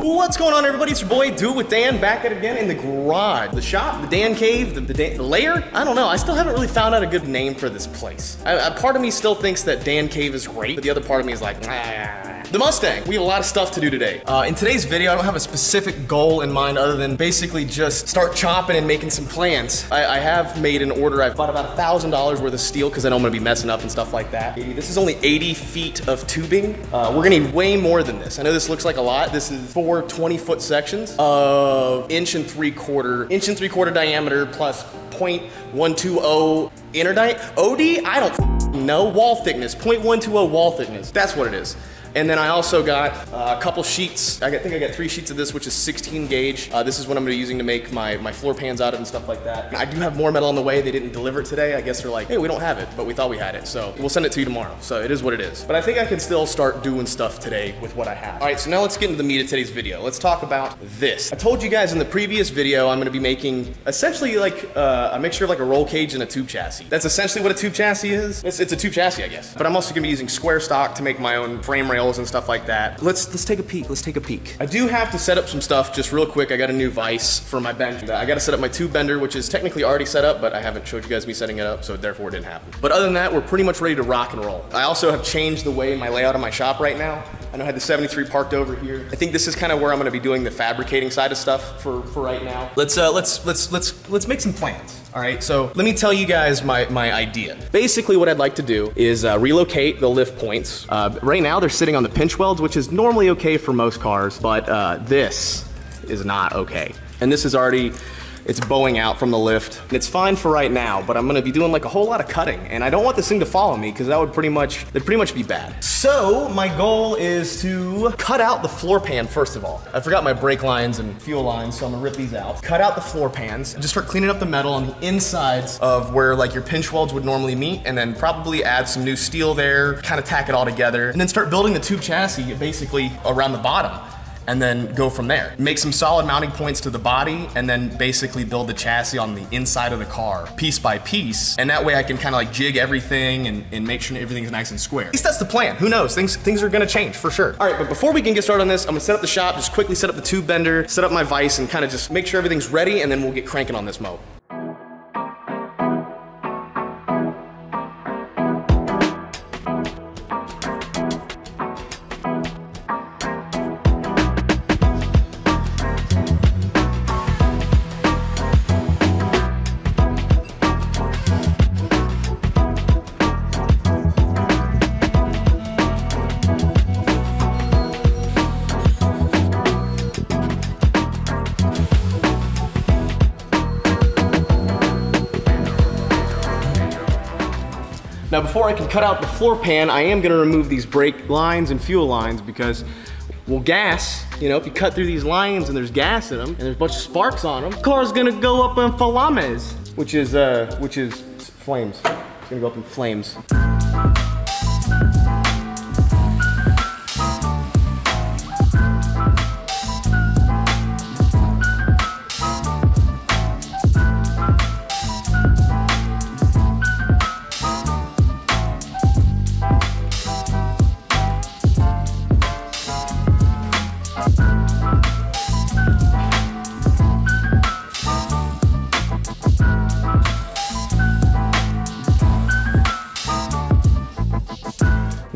What's going on, everybody? It's your boy, It With Dan, back at it again in the garage. The shop, the Dan Cave, the, the, Dan, the lair? I don't know. I still haven't really found out a good name for this place. I, part of me still thinks that Dan Cave is great, but the other part of me is like, ah. The Mustang. We have a lot of stuff to do today. Uh, in today's video, I don't have a specific goal in mind other than basically just start chopping and making some plans. I, I have made an order. I've bought about a $1,000 worth of steel because I know I'm gonna be messing up and stuff like that. This is only 80 feet of tubing. Uh, we're gonna need way more than this. I know this looks like a lot. This is four 20 foot sections of inch and three quarter, inch and three quarter diameter plus 0.120 inner di, OD? I don't know. Wall thickness, 0.120 wall thickness. That's what it is. And then I also got uh, a couple sheets. I think I got three sheets of this, which is 16 gauge. Uh, this is what I'm gonna be using to make my, my floor pans out of and stuff like that. I do have more metal on the way. They didn't deliver it today. I guess they're like, hey, we don't have it, but we thought we had it. So we'll send it to you tomorrow. So it is what it is. But I think I can still start doing stuff today with what I have. All right, so now let's get into the meat of today's video. Let's talk about this. I told you guys in the previous video, I'm gonna be making essentially like uh, a mixture of like a roll cage and a tube chassis. That's essentially what a tube chassis is. It's, it's a tube chassis, I guess. But I'm also gonna be using square stock to make my own frame and stuff like that that. Let's let's take a peek. Let's take a peek. I do have to set up some stuff just real quick. I got a new vise for my bench. I got to set up my tube bender, which is technically already set up, but I haven't showed you guys me setting it up, so therefore it didn't happen. But other than that, we're pretty much ready to rock and roll. I also have changed the way my layout of my shop right now. I know I had the 73 parked over here. I think this is kind of where I'm going to be doing the fabricating side of stuff for for right now. Let's uh let's let's let's let's make some plans. All right, so let me tell you guys my, my idea. Basically what I'd like to do is uh, relocate the lift points. Uh, right now they're sitting on the pinch welds, which is normally okay for most cars, but uh, this is not okay. And this is already it's bowing out from the lift. And it's fine for right now, but I'm gonna be doing like a whole lot of cutting and I don't want this thing to follow me because that would pretty much, that'd pretty much be bad. So my goal is to cut out the floor pan first of all. I forgot my brake lines and fuel lines, so I'm gonna rip these out. Cut out the floor pans and just start cleaning up the metal on the insides of where like your pinch welds would normally meet and then probably add some new steel there, kind of tack it all together and then start building the tube chassis basically around the bottom and then go from there. Make some solid mounting points to the body and then basically build the chassis on the inside of the car piece by piece. And that way I can kind of like jig everything and, and make sure everything's nice and square. At least that's the plan. Who knows? Things, things are gonna change for sure. All right, but before we can get started on this, I'm gonna set up the shop, just quickly set up the tube bender, set up my vise and kind of just make sure everything's ready and then we'll get cranking on this mow. Now before I can cut out the floor pan, I am gonna remove these brake lines and fuel lines because well, gas, you know, if you cut through these lines and there's gas in them and there's a bunch of sparks on them, the car's gonna go up in flames, which is, uh, which is flames. It's gonna go up in flames.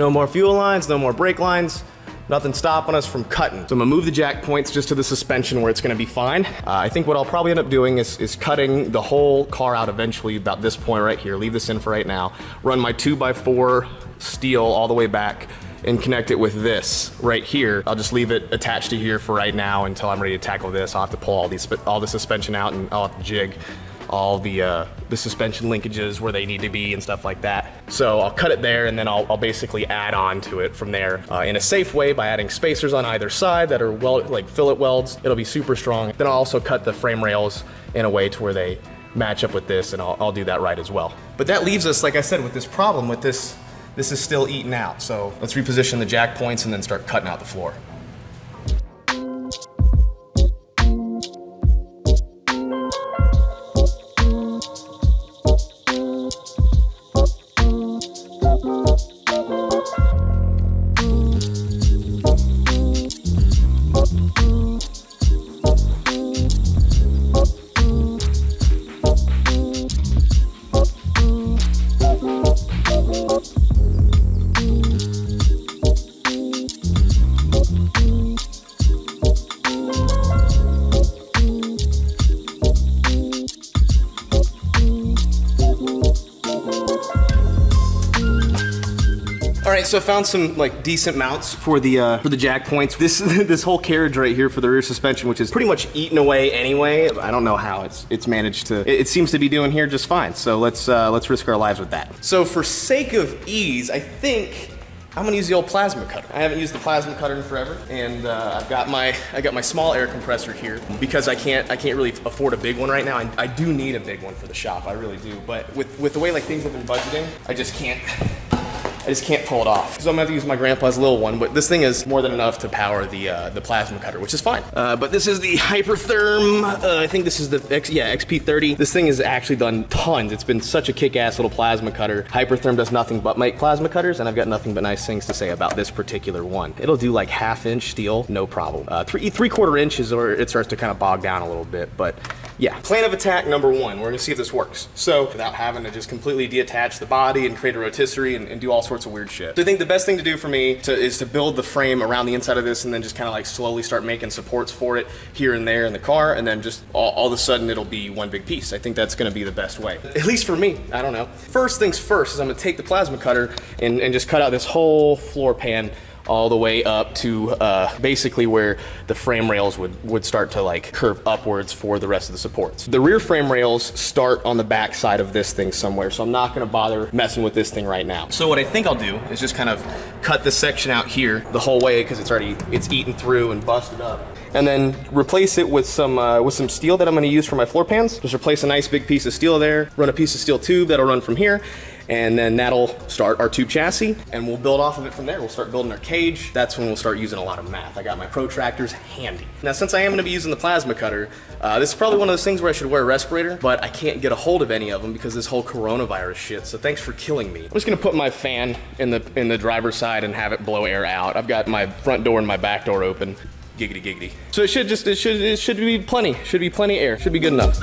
No more fuel lines, no more brake lines, nothing stopping us from cutting. So I'm gonna move the jack points just to the suspension where it's gonna be fine. Uh, I think what I'll probably end up doing is, is cutting the whole car out eventually about this point right here. Leave this in for right now. Run my two by four steel all the way back and connect it with this right here. I'll just leave it attached to here for right now until I'm ready to tackle this. I'll have to pull all these all the suspension out and I'll have to jig all the, uh, the suspension linkages where they need to be and stuff like that. So I'll cut it there and then I'll, I'll basically add on to it from there uh, in a safe way by adding spacers on either side that are well, like fillet welds. It'll be super strong. Then I'll also cut the frame rails in a way to where they match up with this and I'll, I'll do that right as well. But that leaves us, like I said, with this problem with this, this is still eating out. So let's reposition the jack points and then start cutting out the floor. So I found some like decent mounts for the uh, for the jack points. This this whole carriage right here for the rear suspension, which is pretty much eaten away anyway. I don't know how it's it's managed to. It, it seems to be doing here just fine. So let's uh, let's risk our lives with that. So for sake of ease, I think I'm gonna use the old plasma cutter. I haven't used the plasma cutter in forever, and uh, I've got my I got my small air compressor here because I can't I can't really afford a big one right now. I, I do need a big one for the shop, I really do. But with with the way like things have been budgeting, I just can't I just can't pull it off. So I'm gonna have to use my grandpa's little one, but this thing is more than enough to power the uh, the plasma cutter, which is fine. Uh, but this is the Hypertherm, uh, I think this is the, X, yeah, XP30. This thing has actually done tons. It's been such a kick-ass little plasma cutter. Hypertherm does nothing but make plasma cutters, and I've got nothing but nice things to say about this particular one. It'll do like half inch steel, no problem. Uh, three, three quarter inches or it starts to kind of bog down a little bit, but yeah. Plan of attack number one. We're gonna see if this works. So without having to just completely detach the body and create a rotisserie and, and do all sorts of weird shit. So I think the best thing to do for me to, is to build the frame around the inside of this and then just kind of like slowly start making supports for it here and there in the car and then just all, all of a sudden it'll be one big piece. I think that's gonna be the best way. At least for me, I don't know. First things first is I'm gonna take the plasma cutter and, and just cut out this whole floor pan all the way up to uh, basically where the frame rails would, would start to like curve upwards for the rest of the supports. The rear frame rails start on the back side of this thing somewhere, so I'm not gonna bother messing with this thing right now. So what I think I'll do is just kind of cut this section out here the whole way because it's already, it's eaten through and busted up and then replace it with some uh, with some steel that I'm going to use for my floor pans. Just replace a nice big piece of steel there, run a piece of steel tube that'll run from here, and then that'll start our tube chassis, and we'll build off of it from there. We'll start building our cage. That's when we'll start using a lot of math. I got my protractors handy. Now, since I am to be using the plasma cutter, uh, this is probably one of those things where I should wear a respirator, but I can't get a hold of any of them because this whole coronavirus shit. So thanks for killing me. I'm just going to put my fan in the in the driver's side and have it blow air out. I've got my front door and my back door open giggity giggity. So it should just, it should, it should be plenty, should be plenty air, should be good enough.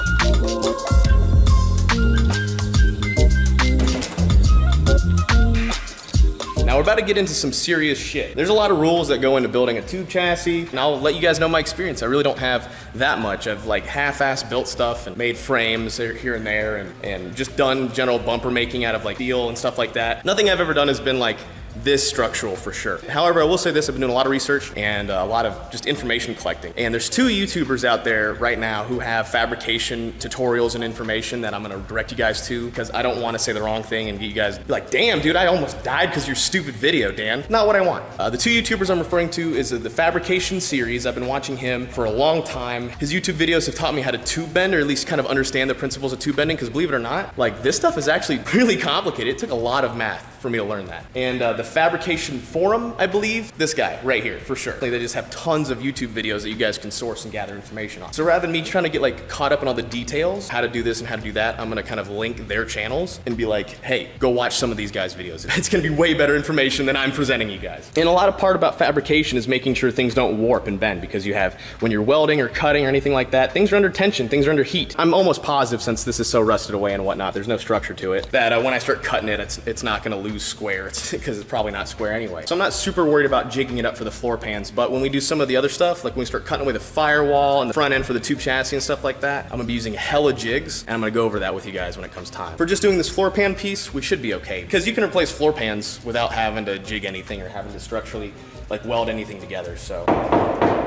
We're about to get into some serious shit. There's a lot of rules that go into building a tube chassis, and I'll let you guys know my experience. I really don't have that much. I've like half-ass built stuff and made frames here and there and, and just done general bumper making out of like steel and stuff like that. Nothing I've ever done has been like this structural for sure. However, I will say this, I've been doing a lot of research and uh, a lot of just information collecting. And there's two YouTubers out there right now who have fabrication tutorials and information that I'm gonna direct you guys to because I don't wanna say the wrong thing and get you guys like, damn dude, I almost died because your stupid video, Dan. Not what I want. Uh, the two YouTubers I'm referring to is the Fabrication series. I've been watching him for a long time. His YouTube videos have taught me how to tube bend or at least kind of understand the principles of tube bending because believe it or not, like this stuff is actually really complicated. It took a lot of math for me to learn that. And uh, the Fabrication Forum, I believe, this guy right here for sure. Like, they just have tons of YouTube videos that you guys can source and gather information on. So rather than me trying to get like caught up in all the details, how to do this and how to do that, I'm gonna kind of link their channels and be like, hey, go watch some of these guys' videos. It's gonna be way better information than I'm presenting you guys. And a lot of part about fabrication is making sure things don't warp and bend because you have, when you're welding or cutting or anything like that, things are under tension, things are under heat. I'm almost positive since this is so rusted away and whatnot, there's no structure to it, that uh, when I start cutting it, it's, it's not gonna lose square. Because probably not square anyway. So I'm not super worried about jigging it up for the floor pans, but when we do some of the other stuff, like when we start cutting away the firewall and the front end for the tube chassis and stuff like that, I'm gonna be using hella jigs, and I'm gonna go over that with you guys when it comes time. For just doing this floor pan piece, we should be okay, because you can replace floor pans without having to jig anything or having to structurally like weld anything together, so.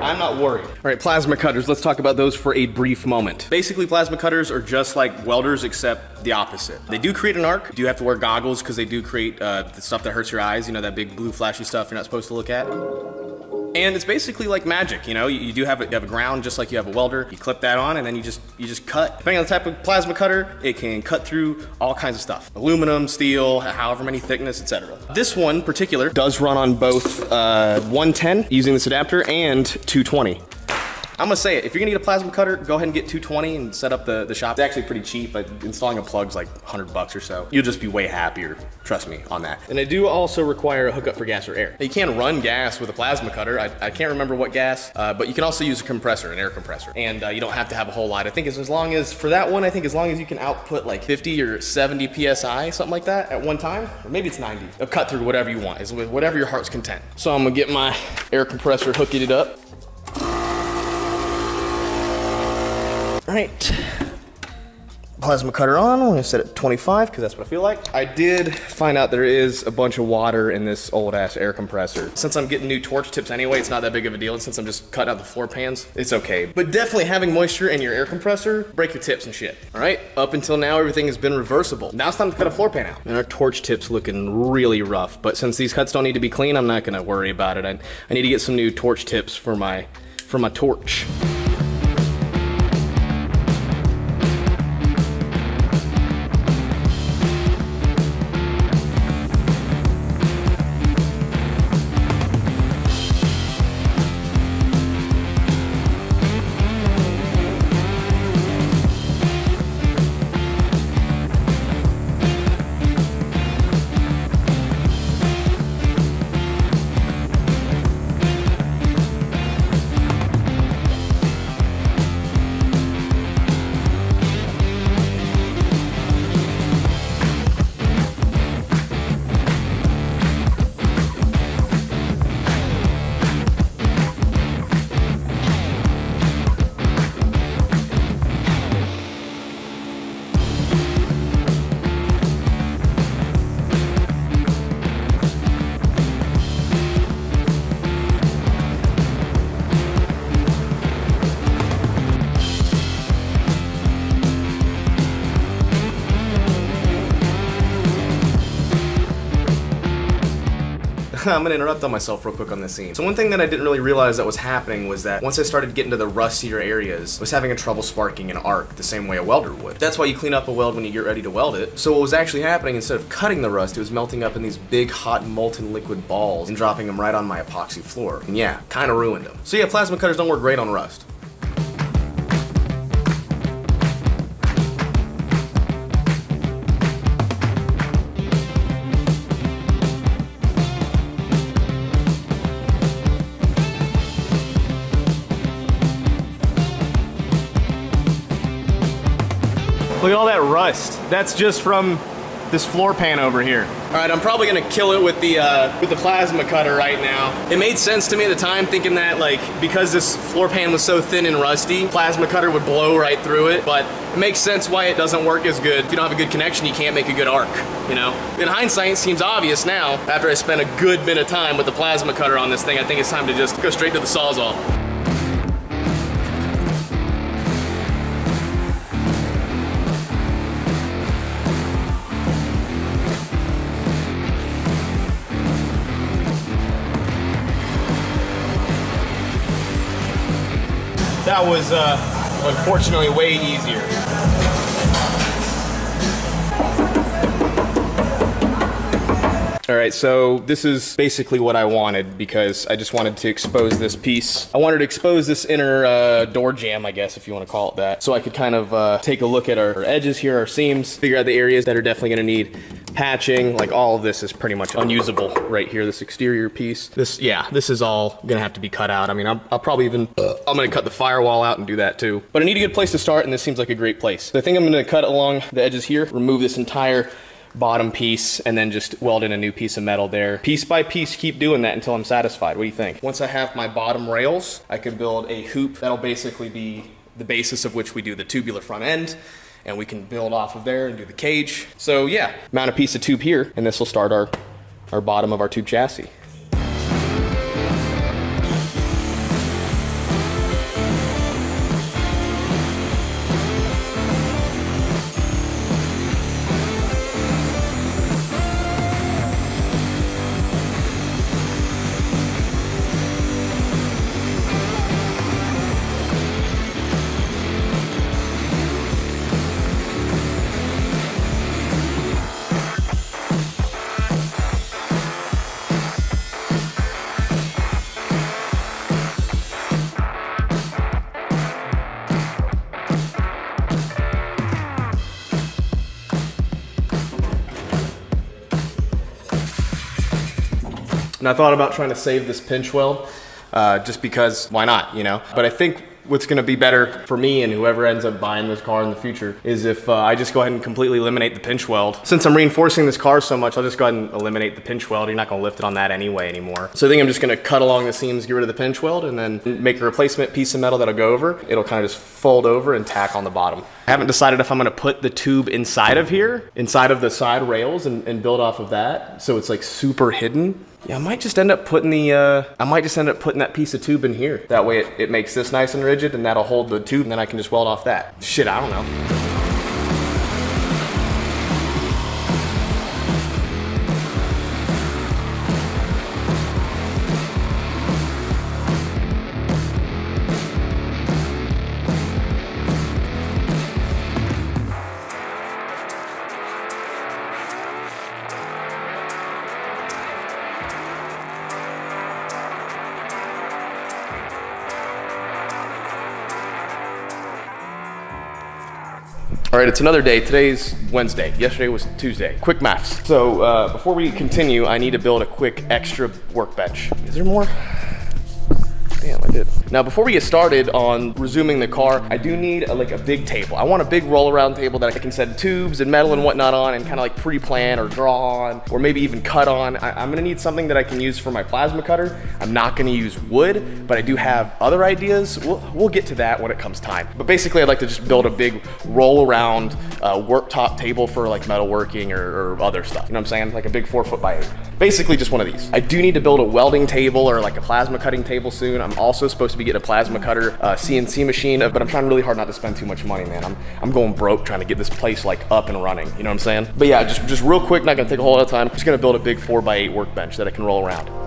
I'm not worried. All right, plasma cutters, let's talk about those for a brief moment. Basically, plasma cutters are just like welders, except the opposite. They do create an arc. Do you do have to wear goggles because they do create uh, the stuff that hurts your eyes, you know, that big blue flashy stuff you're not supposed to look at. And it's basically like magic, you know. You, you do have a, you have a ground just like you have a welder. You clip that on, and then you just you just cut. Depending on the type of plasma cutter, it can cut through all kinds of stuff: aluminum, steel, however many thickness, etc. This one particular does run on both uh, 110 using this adapter and 220. I'm gonna say it, if you're gonna get a plasma cutter, go ahead and get 220 and set up the, the shop. It's actually pretty cheap, but installing a plug's like 100 bucks or so. You'll just be way happier, trust me on that. And I do also require a hookup for gas or air. You can run gas with a plasma cutter. I, I can't remember what gas, uh, but you can also use a compressor, an air compressor. And uh, you don't have to have a whole lot. I think as, as long as, for that one, I think as long as you can output like 50 or 70 PSI, something like that at one time, or maybe it's 90. A cut through whatever you want, is with whatever your heart's content. So I'm gonna get my air compressor, hook it up. Right. plasma cutter on. I'm gonna set it 25 because that's what I feel like. I did find out there is a bunch of water in this old ass air compressor. Since I'm getting new torch tips anyway, it's not that big of a deal. And since I'm just cutting out the floor pans, it's okay. But definitely having moisture in your air compressor, break your tips and shit. All right, up until now, everything has been reversible. Now it's time to cut a floor pan out. And our torch tip's looking really rough, but since these cuts don't need to be clean, I'm not gonna worry about it. I, I need to get some new torch tips for my, for my torch. I'm gonna interrupt on myself real quick on this scene. So one thing that I didn't really realize that was happening was that once I started getting to the rustier areas, I was having a trouble sparking an arc the same way a welder would. That's why you clean up a weld when you get ready to weld it. So what was actually happening, instead of cutting the rust, it was melting up in these big hot molten liquid balls and dropping them right on my epoxy floor. And yeah, kinda ruined them. So yeah, plasma cutters don't work great on rust. Rust. That's just from this floor pan over here. All right, I'm probably gonna kill it with the uh, with the plasma cutter right now. It made sense to me at the time, thinking that like because this floor pan was so thin and rusty, plasma cutter would blow right through it. But it makes sense why it doesn't work as good. If you don't have a good connection, you can't make a good arc. You know. In hindsight, seems obvious now. After I spent a good bit of time with the plasma cutter on this thing, I think it's time to just go straight to the sawzall. That was uh, unfortunately way easier. All right, so this is basically what I wanted because I just wanted to expose this piece. I wanted to expose this inner uh, door jamb, I guess, if you want to call it that. So I could kind of uh, take a look at our, our edges here, our seams, figure out the areas that are definitely gonna need patching. Like all of this is pretty much unusable right here, this exterior piece. This, yeah, this is all gonna have to be cut out. I mean, I'll, I'll probably even, I'm gonna cut the firewall out and do that too. But I need a good place to start and this seems like a great place. So I think I'm gonna cut along the edges here, remove this entire bottom piece and then just weld in a new piece of metal there. Piece by piece, keep doing that until I'm satisfied. What do you think? Once I have my bottom rails, I can build a hoop that'll basically be the basis of which we do the tubular front end and we can build off of there and do the cage. So yeah, mount a piece of tube here and this will start our, our bottom of our tube chassis. And I thought about trying to save this pinch weld uh, just because why not, you know? But I think what's gonna be better for me and whoever ends up buying this car in the future is if uh, I just go ahead and completely eliminate the pinch weld. Since I'm reinforcing this car so much, I'll just go ahead and eliminate the pinch weld. You're not gonna lift it on that anyway anymore. So I think I'm just gonna cut along the seams, get rid of the pinch weld, and then make a replacement piece of metal that'll go over. It'll kind of just fold over and tack on the bottom. I haven't decided if I'm gonna put the tube inside of here, inside of the side rails and, and build off of that. So it's like super hidden. Yeah, I might just end up putting the, uh, I might just end up putting that piece of tube in here. That way it, it makes this nice and rigid and that'll hold the tube and then I can just weld off that. Shit, I don't know. All right, it's another day. Today's Wednesday. Yesterday was Tuesday. Quick maths. So uh, before we continue, I need to build a quick extra workbench. Is there more? Damn, I did. Now, before we get started on resuming the car, I do need a, like a big table. I want a big roll around table that I can set tubes and metal and whatnot on and kind of like pre-plan or draw on or maybe even cut on. I, am gonna need something that I can use for my plasma cutter. I'm not gonna use wood, but I do have other ideas. We'll, we'll get to that when it comes time. But basically, I'd like to just build a big roll around uh, worktop table for like metalworking or, or other stuff. You know what I'm saying? Like a big four foot by eight. Basically just one of these. I do need to build a welding table or like a plasma cutting table soon. I'm also supposed to be getting a plasma cutter uh, CNC machine, but I'm trying really hard not to spend too much money, man. I'm, I'm going broke trying to get this place like up and running. You know what I'm saying? But yeah, just, just real quick, not gonna take a whole lot of time. Just gonna build a big four by eight workbench that I can roll around.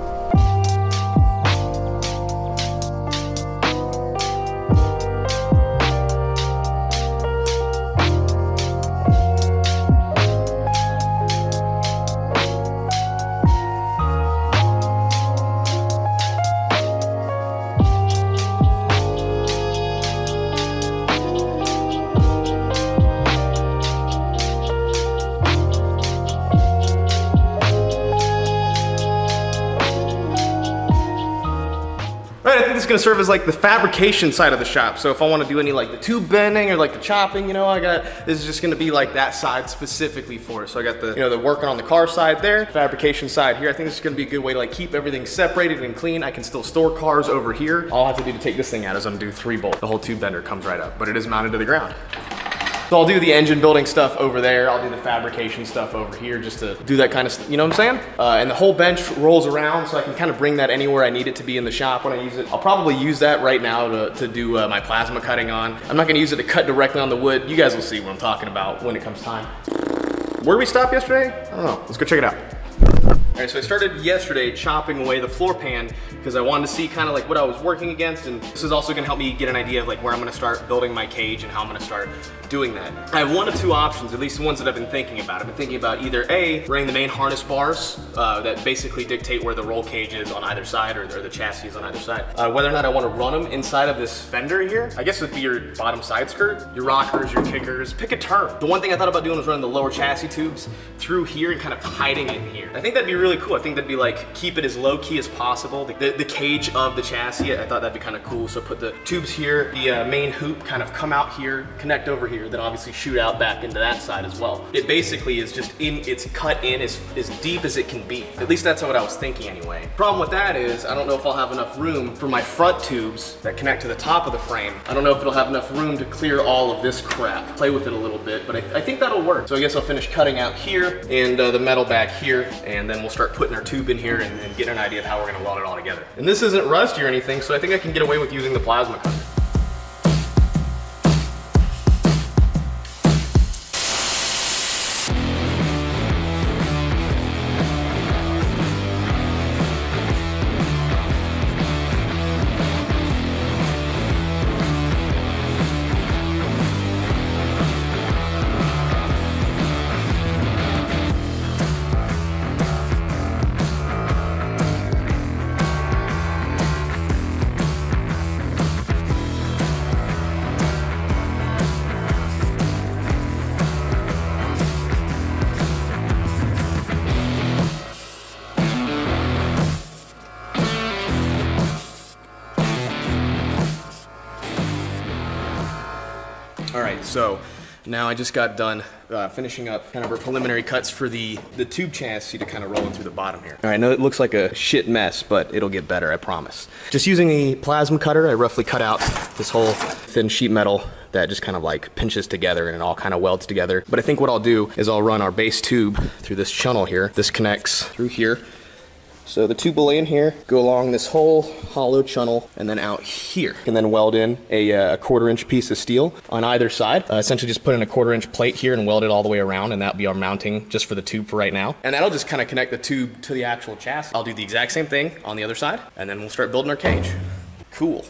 Serve as like the fabrication side of the shop. So if I wanna do any like the tube bending or like the chopping, you know, I got, this is just gonna be like that side specifically for it. So I got the, you know, the working on the car side there, fabrication side here. I think this is gonna be a good way to like keep everything separated and clean. I can still store cars over here. All I have to do to take this thing out is undo three bolts. The whole tube bender comes right up, but it is mounted to the ground. So I'll do the engine building stuff over there. I'll do the fabrication stuff over here just to do that kind of. You know what I'm saying? Uh, and the whole bench rolls around so I can kind of bring that anywhere I need it to be in the shop when I use it. I'll probably use that right now to, to do uh, my plasma cutting on. I'm not gonna use it to cut directly on the wood. You guys will see what I'm talking about when it comes time. Where we stop yesterday? I don't know. Let's go check it out. All right, so I started yesterday chopping away the floor pan because I wanted to see kind of like what I was working against and this is also gonna help me get an idea of like where I'm gonna start building my cage and how I'm gonna start doing that. I have one of two options, at least the ones that I've been thinking about. I've been thinking about either A, running the main harness bars uh, that basically dictate where the roll cage is on either side or, or the chassis is on either side. Uh, whether or not I wanna run them inside of this fender here, I guess would be your bottom side skirt, your rockers, your kickers, pick a turn. The one thing I thought about doing was running the lower chassis tubes through here and kind of hiding it here. I think that'd be really cool. I think that'd be like, keep it as low key as possible. The, the, the cage of the chassis, I thought that'd be kind of cool. So put the tubes here, the uh, main hoop kind of come out here, connect over here, then obviously shoot out back into that side as well. It basically is just in, it's cut in as, as deep as it can be. At least that's what I was thinking anyway. Problem with that is, I don't know if I'll have enough room for my front tubes that connect to the top of the frame. I don't know if it'll have enough room to clear all of this crap. Play with it a little bit, but I, I think that'll work. So I guess I'll finish cutting out here and uh, the metal back here, and then we'll start putting our tube in here and, and get an idea of how we're gonna weld it all together. And this isn't rusty or anything, so I think I can get away with using the plasma cutter. So now I just got done uh, finishing up kind of our preliminary cuts for the, the tube chassis to kind of roll in through the bottom here. All right, I know it looks like a shit mess, but it'll get better, I promise. Just using the plasma cutter, I roughly cut out this whole thin sheet metal that just kind of like pinches together and it all kind of welds together. But I think what I'll do is I'll run our base tube through this channel here. This connects through here. So the tube will lay in here, go along this whole hollow channel, and then out here. And then weld in a, uh, a quarter inch piece of steel on either side. Uh, essentially just put in a quarter inch plate here and weld it all the way around, and that'll be our mounting just for the tube for right now. And that'll just kind of connect the tube to the actual chassis. I'll do the exact same thing on the other side, and then we'll start building our cage. Cool.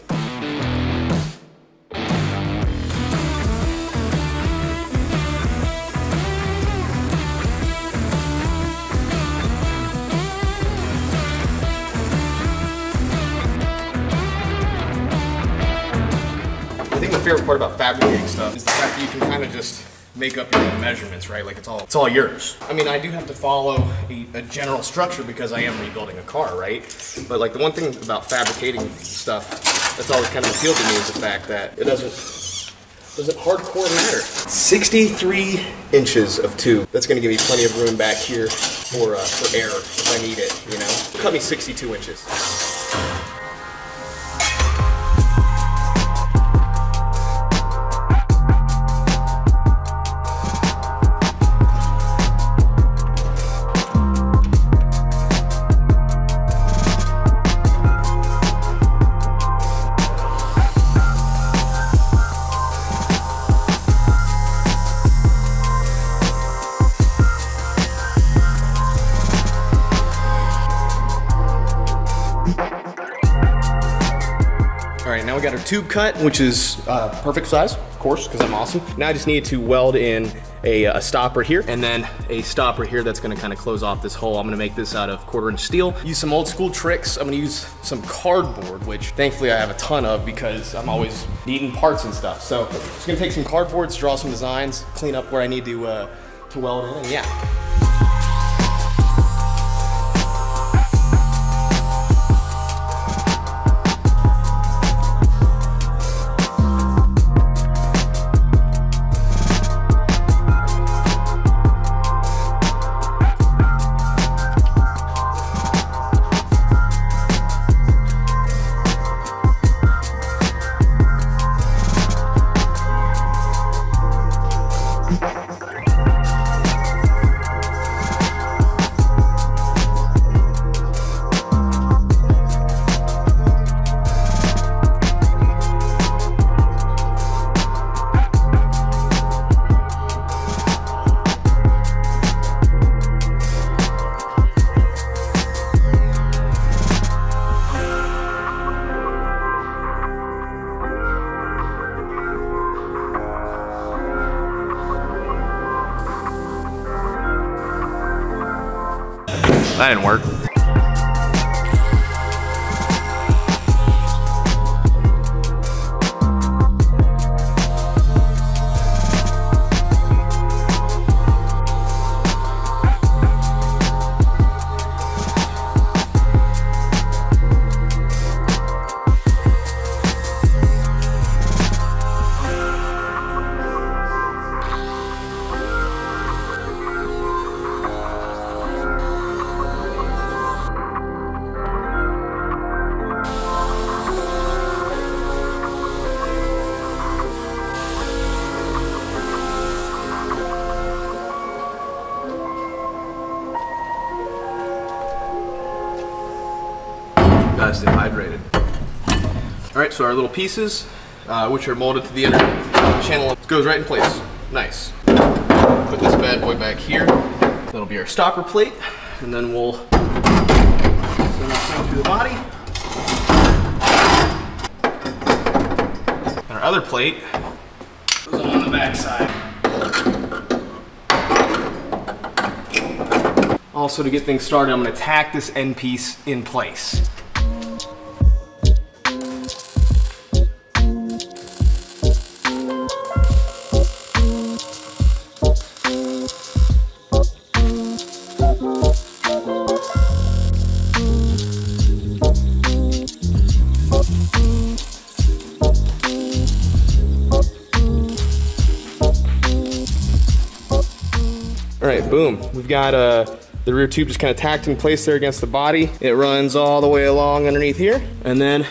Favorite part about fabricating stuff is the fact that you can kind of just make up your own measurements, right? Like it's all it's all yours. I mean, I do have to follow a, a general structure because I am rebuilding a car, right? But like the one thing about fabricating stuff that's always kind of appealed to me is the fact that it doesn't doesn't hardcore matter. 63 inches of tube. That's gonna give me plenty of room back here for uh, for air if I need it. You know, cut me 62 inches. Now we got our tube cut, which is uh, perfect size, of course, because I'm awesome. Now I just need to weld in a, a stopper here and then a stopper here that's gonna kind of close off this hole. I'm gonna make this out of quarter inch steel. Use some old school tricks. I'm gonna use some cardboard, which thankfully I have a ton of because I'm always needing parts and stuff. So just gonna take some cardboards, draw some designs, clean up where I need to, uh, to weld in, and yeah. That didn't work. Gotta hydrated. All right, so our little pieces, uh, which are molded to the inner channel, goes right in place. Nice. Put this bad boy back here. That'll be our stopper plate, and then we'll send this thing through the body. And our other plate goes on the back side. Also, to get things started, I'm gonna tack this end piece in place. Boom. We've got uh, the rear tube just kind of tacked in place there against the body. It runs all the way along underneath here. And then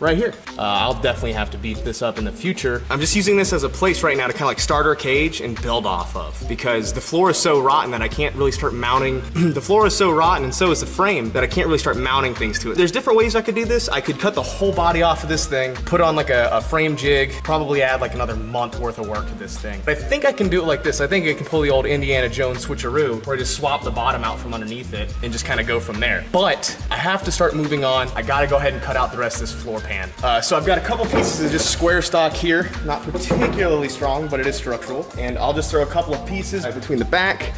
right here. Uh, I'll definitely have to beef this up in the future. I'm just using this as a place right now to kind of like start our cage and build off of because the floor is so rotten that I can't really start mounting. the floor is so rotten and so is the frame that I can't really start mounting things to it. There's different ways I could do this. I could cut the whole body off of this thing, put on like a, a frame jig, probably add like another month worth of work to this thing. But I think I can do it like this. I think I can pull the old Indiana Jones switcheroo where I just swap the bottom out from underneath it and just kind of go from there. But I have to start moving on. I gotta go ahead and cut out the rest of this floor pan. Uh, so I've got a couple pieces of just square stock here. Not particularly strong, but it is structural. And I'll just throw a couple of pieces between the back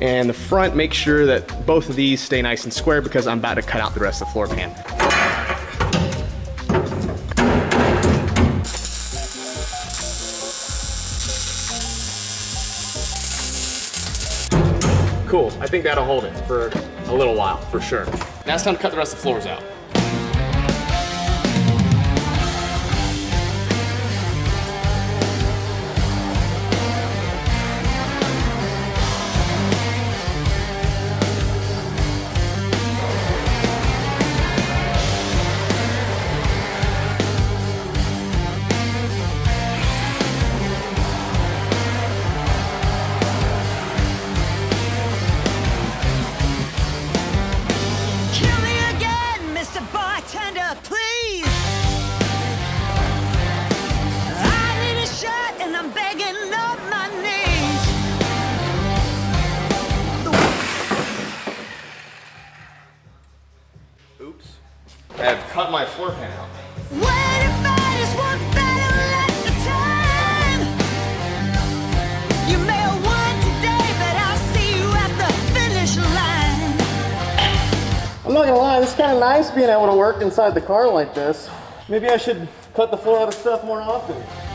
and the front. Make sure that both of these stay nice and square because I'm about to cut out the rest of the floor pan. Cool, I think that'll hold it for a little while, for sure. Now it's time to cut the rest of the floors out. See you at the finish line. I'm not gonna lie, it's kind of nice being able to work inside the car like this. Maybe I should cut the floor out of stuff more often.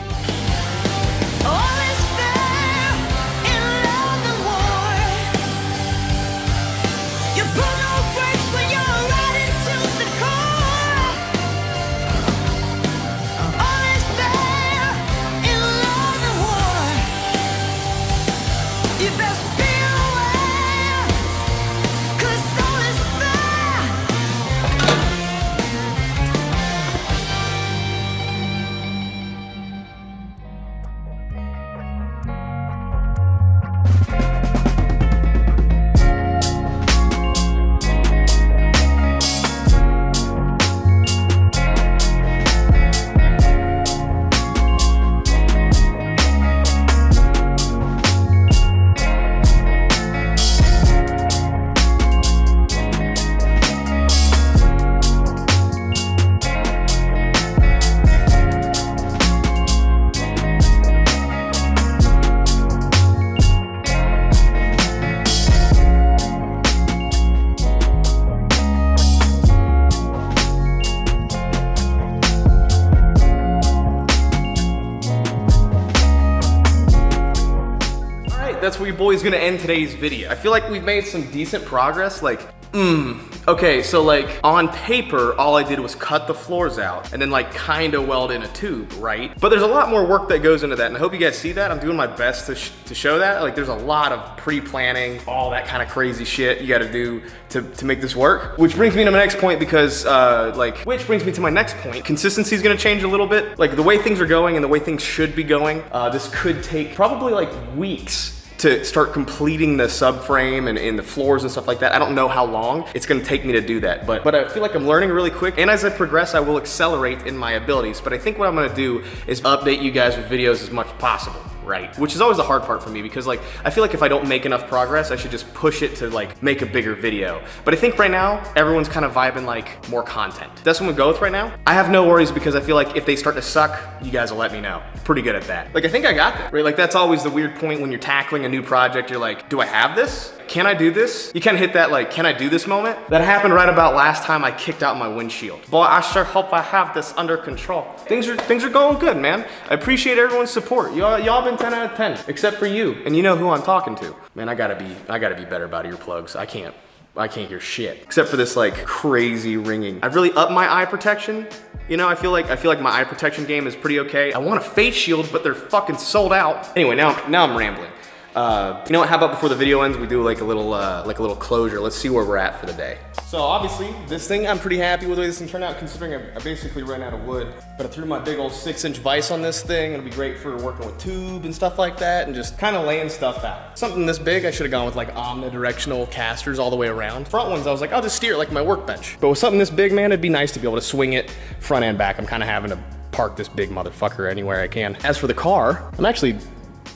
Gonna end today's video. I feel like we've made some decent progress. Like, mmm. Okay, so like on paper, all I did was cut the floors out and then like kind of weld in a tube, right? But there's a lot more work that goes into that, and I hope you guys see that. I'm doing my best to, sh to show that. Like, there's a lot of pre-planning, all that kind of crazy shit you got to do to to make this work. Which brings me to my next point because, uh, like, which brings me to my next point. Consistency is gonna change a little bit. Like the way things are going and the way things should be going. Uh, this could take probably like weeks to start completing the subframe and, and the floors and stuff like that. I don't know how long it's gonna take me to do that, but, but I feel like I'm learning really quick. And as I progress, I will accelerate in my abilities. But I think what I'm gonna do is update you guys with videos as much as possible right? Which is always the hard part for me because like I feel like if I don't make enough progress, I should just push it to like make a bigger video. But I think right now everyone's kind of vibing like more content. That's what we go with right now. I have no worries because I feel like if they start to suck, you guys will let me know. Pretty good at that. Like I think I got that, right? Like that's always the weird point when you're tackling a new project. You're like, do I have this? Can I do this? You kind of hit that like, can I do this moment? That happened right about last time I kicked out my windshield. Boy, I sure hope I have this under control. Things are things are going good, man. I appreciate everyone's support. Y'all y'all been 10 out of 10, except for you. And you know who I'm talking to. Man, I gotta be I gotta be better about earplugs. I can't I can't hear shit. Except for this like crazy ringing. I've really upped my eye protection. You know, I feel like I feel like my eye protection game is pretty okay. I want a face shield, but they're fucking sold out. Anyway, now now I'm rambling. Uh, you know what? How about before the video ends, we do like a little uh, like a little closure. Let's see where we're at for the day. So obviously, this thing, I'm pretty happy with the way this thing turned out considering I, I basically ran out of wood. But I threw my big old six inch vise on this thing. It'll be great for working with tube and stuff like that and just kind of laying stuff out. Something this big, I should have gone with like omnidirectional casters all the way around. Front ones, I was like, I'll just steer like my workbench. But with something this big, man, it'd be nice to be able to swing it front and back. I'm kind of having to park this big motherfucker anywhere I can. As for the car, I'm actually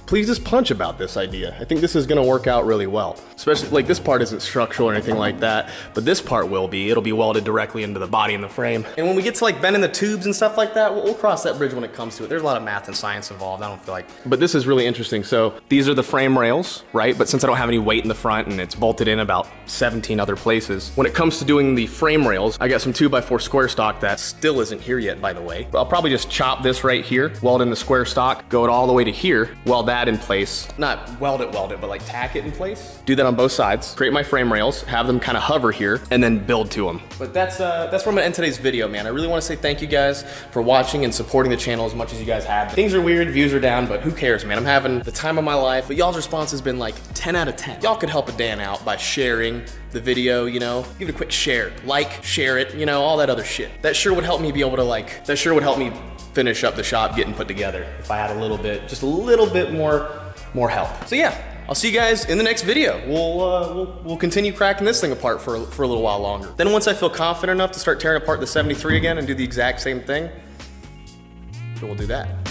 pleased just punch about this idea. I think this is gonna work out really well. Especially, like this part isn't structural or anything like that, but this part will be. It'll be welded directly into the body and the frame. And when we get to like bending the tubes and stuff like that, we'll, we'll cross that bridge when it comes to it. There's a lot of math and science involved, I don't feel like. But this is really interesting. So these are the frame rails, right? But since I don't have any weight in the front and it's bolted in about 17 other places, when it comes to doing the frame rails, I got some 2x4 square stock that still isn't here yet, by the way. But I'll probably just chop this right here, weld in the square stock, go it all the way to here, weld that in place. Not weld it, weld it, but like tack it in place. Do that on both sides. Create my frame rails, have them kind of hover here, and then build to them. But that's uh, that's where I'm gonna end today's video, man. I really want to say thank you guys for watching and supporting the channel as much as you guys have. Things are weird, views are down, but who cares, man? I'm having the time of my life. But y'all's response has been like 10 out of 10. Y'all could help a Dan out by sharing the video, you know, give it a quick share, like, share it, you know, all that other shit. That sure would help me be able to like, that sure would help me finish up the shop getting put together if I had a little bit, just a little bit more, more help. So yeah, I'll see you guys in the next video. We'll, uh, we'll, we'll continue cracking this thing apart for, for a little while longer. Then once I feel confident enough to start tearing apart the 73 again and do the exact same thing, we'll do that.